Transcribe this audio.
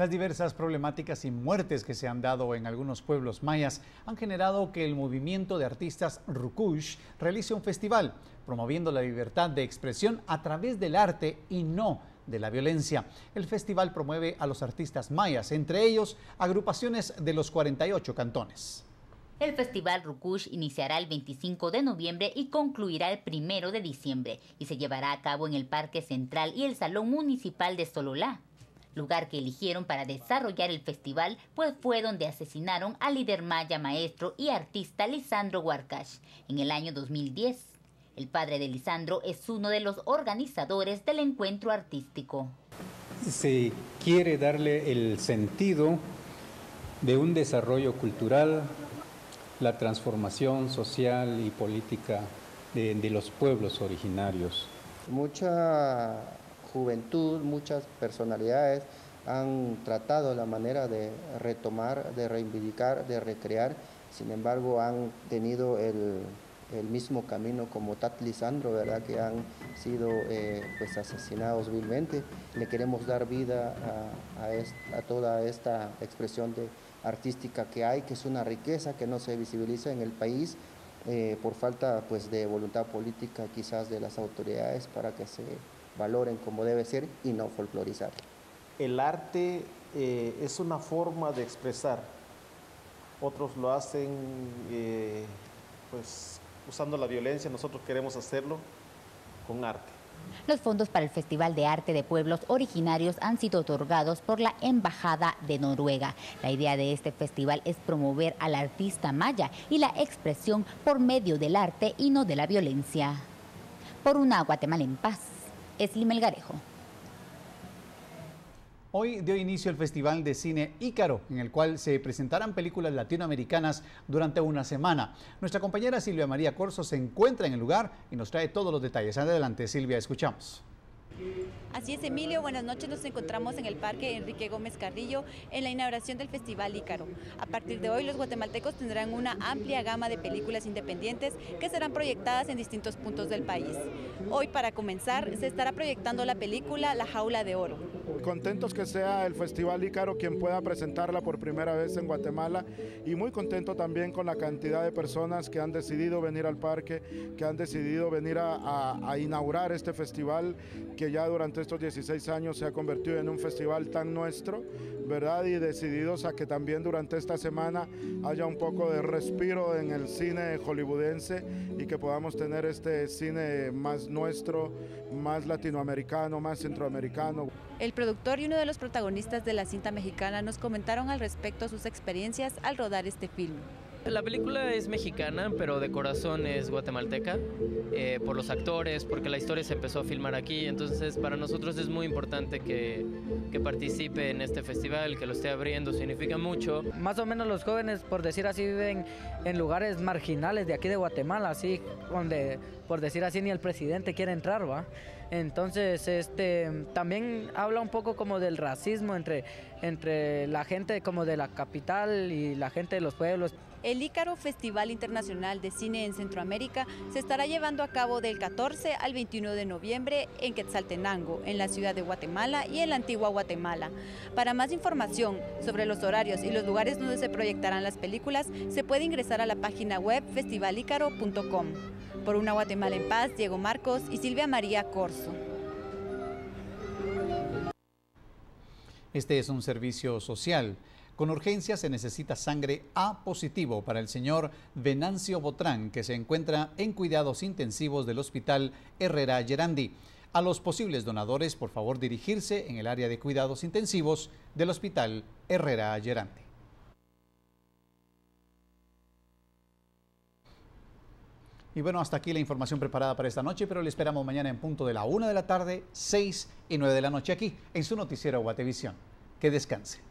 Las diversas problemáticas y muertes que se han dado en algunos pueblos mayas han generado que el movimiento de artistas Rukush realice un festival promoviendo la libertad de expresión a través del arte y no de la violencia. El festival promueve a los artistas mayas, entre ellos agrupaciones de los 48 cantones. El Festival Rukush iniciará el 25 de noviembre y concluirá el 1 de diciembre y se llevará a cabo en el Parque Central y el Salón Municipal de Sololá, lugar que eligieron para desarrollar el festival, pues fue donde asesinaron al líder maya maestro y artista Lisandro Huarcash en el año 2010. El padre de Lisandro es uno de los organizadores del encuentro artístico. Se quiere darle el sentido de un desarrollo cultural la transformación social y política de, los pueblos originarios. Mucha juventud, muchas personalidades han tratado la manera de retomar, de reivindicar, de recrear, sin embargo han tenido el, mismo camino como Tat Lisandro, ¿verdad? que han sido eh, pues asesinados vilmente. Le queremos dar vida a toda esta expresión de artística que hay, que es una riqueza que no se visibiliza en el país eh, por falta pues, de voluntad política quizás de las autoridades para que se valoren como debe ser y no folclorizar. El arte eh, es una forma de expresar. Otros lo hacen eh, pues, usando la violencia, nosotros queremos hacerlo con arte. Los fondos para el Festival de Arte de Pueblos Originarios han sido otorgados por la Embajada de Noruega. La idea de este festival es promover al artista maya y la expresión por medio del arte y no de la violencia. Por una Guatemala en paz, es Limelgarejo. Hoy dio inicio el Festival de Cine Ícaro, en el cual se presentarán películas latinoamericanas durante una semana. Nuestra compañera Silvia María Corso se encuentra en el lugar y nos trae todos los detalles. Adelante, Silvia, escuchamos. Así es, Emilio. Buenas noches. Nos encontramos en el Parque Enrique Gómez Carrillo en la inauguración del Festival Ícaro. A partir de hoy, los guatemaltecos tendrán una amplia gama de películas independientes que serán proyectadas en distintos puntos del país. Hoy, para comenzar, se estará proyectando la película La Jaula de Oro. Contentos que sea el Festival Ícaro quien pueda presentarla por primera vez en Guatemala y muy contento también con la cantidad de personas que han decidido venir al parque, que han decidido venir a, a inaugurar este festival que ya durante estos 16 años se ha convertido en un festival tan nuestro, ¿verdad? Y decididos a que también durante esta semana haya un poco de respiro en el cine hollywoodense y que podamos tener este cine más nuestro, más latinoamericano, más centroamericano. Productor y uno de los protagonistas de la cinta mexicana nos comentaron al respecto sus experiencias al rodar este film. La película es mexicana, pero de corazón es guatemalteca, eh, por los actores, porque la historia se empezó a filmar aquí, entonces para nosotros es muy importante que, que participe en este festival, que lo esté abriendo, significa mucho. Más o menos los jóvenes, por decir así, viven en lugares marginales de aquí de Guatemala, así, donde, por decir así, ni el presidente quiere entrar, ¿va? Entonces, este, también habla un poco como del racismo entre, entre la gente como de la capital y la gente de los pueblos. El Ícaro Festival Internacional de Cine en Centroamérica se estará llevando a cabo del 14 al 21 de noviembre en Quetzaltenango, en la ciudad de Guatemala y en la antigua Guatemala. Para más información sobre los horarios y los lugares donde se proyectarán las películas, se puede ingresar a la página web festivalicaro.com. Por una Guatemala en paz, Diego Marcos y Silvia María Corso. Este es un servicio social. Con urgencia se necesita sangre A positivo para el señor Venancio Botrán, que se encuentra en cuidados intensivos del Hospital Herrera Gerandi. A los posibles donadores, por favor, dirigirse en el área de cuidados intensivos del Hospital Herrera Gerandi. Y bueno, hasta aquí la información preparada para esta noche, pero le esperamos mañana en punto de la 1 de la tarde, 6 y 9 de la noche aquí en su noticiero Guatevisión. Que descanse.